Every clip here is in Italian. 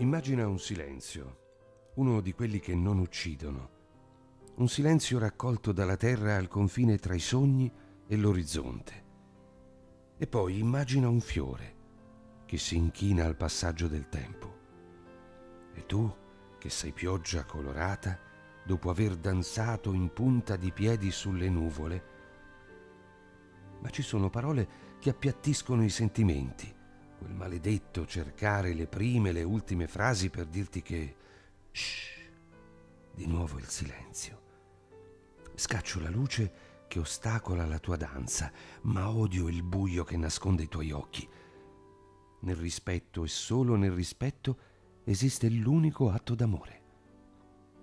Immagina un silenzio, uno di quelli che non uccidono. Un silenzio raccolto dalla terra al confine tra i sogni e l'orizzonte. E poi immagina un fiore che si inchina al passaggio del tempo. E tu, che sei pioggia colorata, dopo aver danzato in punta di piedi sulle nuvole, ma ci sono parole che appiattiscono i sentimenti quel maledetto cercare le prime, le ultime frasi per dirti che... Shh, di nuovo il silenzio. Scaccio la luce che ostacola la tua danza, ma odio il buio che nasconde i tuoi occhi. Nel rispetto e solo nel rispetto esiste l'unico atto d'amore.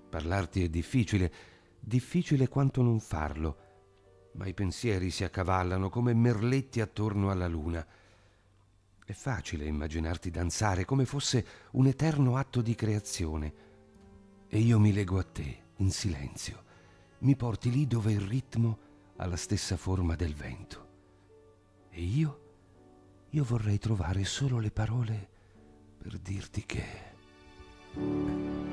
Parlarti è difficile, difficile quanto non farlo, ma i pensieri si accavallano come merletti attorno alla luna è facile immaginarti danzare come fosse un eterno atto di creazione. E io mi lego a te, in silenzio. Mi porti lì dove il ritmo ha la stessa forma del vento. E io? Io vorrei trovare solo le parole per dirti che...